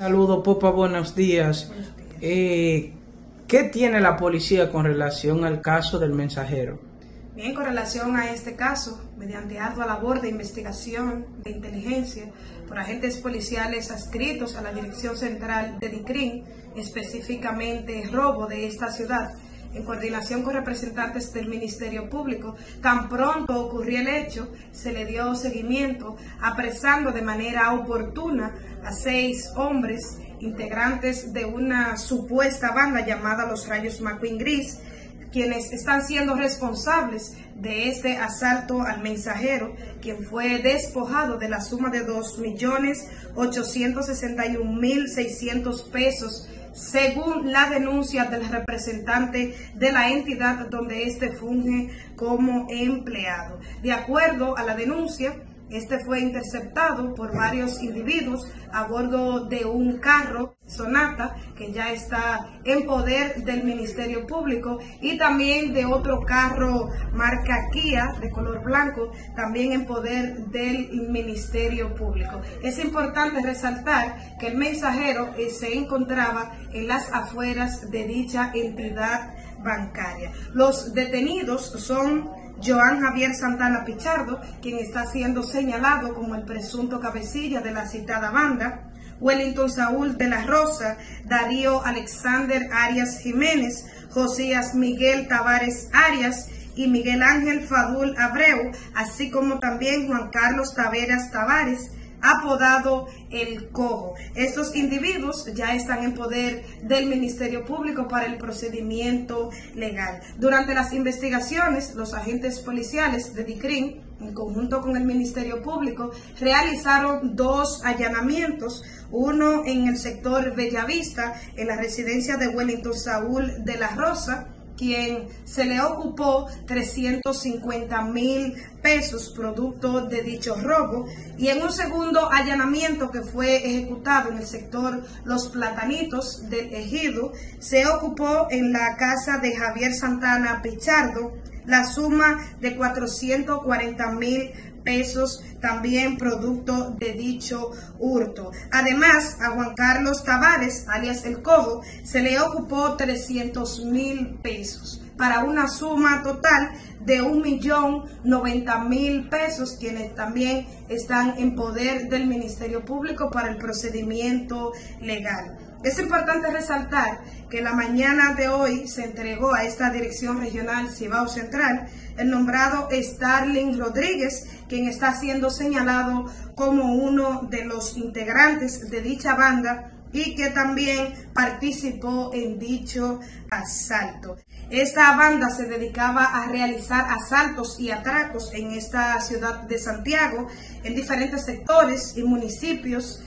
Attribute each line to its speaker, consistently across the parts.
Speaker 1: Saludos, Popa, buenos días. Eh, ¿Qué tiene la policía con relación al caso del mensajero?
Speaker 2: Bien, con relación a este caso, mediante ardua labor de investigación de inteligencia por agentes policiales adscritos a la Dirección Central de DICRIN, específicamente robo de esta ciudad, en coordinación con representantes del Ministerio Público, tan pronto ocurrió el hecho, se le dio seguimiento, apresando de manera oportuna a seis hombres integrantes de una supuesta banda llamada Los Rayos McQueen Gris, quienes están siendo responsables de este asalto al mensajero, quien fue despojado de la suma de 2.861.600 pesos según la denuncia del representante de la entidad donde éste funge como empleado. De acuerdo a la denuncia, este fue interceptado por varios individuos a bordo de un carro Sonata que ya está en poder del Ministerio Público y también de otro carro marca Kia de color blanco también en poder del Ministerio Público. Es importante resaltar que el mensajero eh, se encontraba en las afueras de dicha entidad bancaria. Los detenidos son Joan Javier Santana Pichardo, quien está siendo señalado como el presunto cabecilla de la citada banda, Wellington Saúl de la Rosa, Darío Alexander Arias Jiménez, Josías Miguel Tavares Arias y Miguel Ángel Fadul Abreu, así como también Juan Carlos Taveras Tavares, apodado el cojo. Estos individuos ya están en poder del Ministerio Público para el procedimiento legal. Durante las investigaciones, los agentes policiales de DICRIN, en conjunto con el Ministerio Público, realizaron dos allanamientos, uno en el sector Bellavista, en la residencia de Wellington Saúl de la Rosa, quien se le ocupó 350 mil pesos producto de dicho robo. Y en un segundo allanamiento que fue ejecutado en el sector Los Platanitos del Ejido se ocupó en la casa de Javier Santana Pichardo la suma de 440 mil pesos también producto de dicho hurto. Además, a Juan Carlos Tavares, alias El Cojo, se le ocupó 300 mil pesos para una suma total de un millón noventa mil pesos, quienes también están en poder del Ministerio Público para el procedimiento legal. Es importante resaltar que la mañana de hoy se entregó a esta Dirección Regional Cibao Central el nombrado Starling Rodríguez, quien está siendo señalado como uno de los integrantes de dicha banda y que también participó en dicho asalto. Esta banda se dedicaba a realizar asaltos y atracos en esta ciudad de Santiago, en diferentes sectores y municipios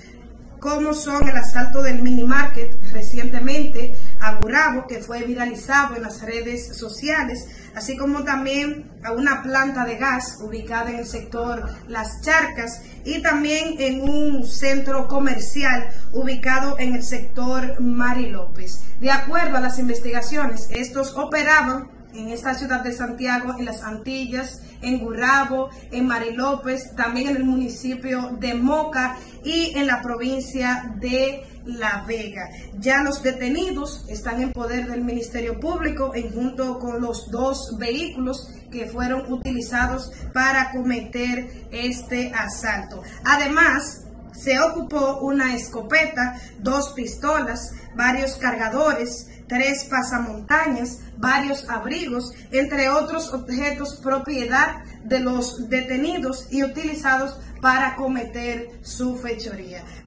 Speaker 2: como son el asalto del mini market recientemente a Burabo, que fue viralizado en las redes sociales, así como también a una planta de gas ubicada en el sector Las Charcas y también en un centro comercial ubicado en el sector Mari López. De acuerdo a las investigaciones, estos operaban en esta ciudad de Santiago, en las Antillas, en Gurrabo, en Marilópez, también en el municipio de Moca y en la provincia de La Vega. Ya los detenidos están en poder del Ministerio Público en junto con los dos vehículos que fueron utilizados para cometer este asalto. Además, se ocupó una escopeta, dos pistolas, varios cargadores, tres pasamontañas, varios abrigos, entre otros objetos propiedad de los detenidos y utilizados para cometer su fechoría.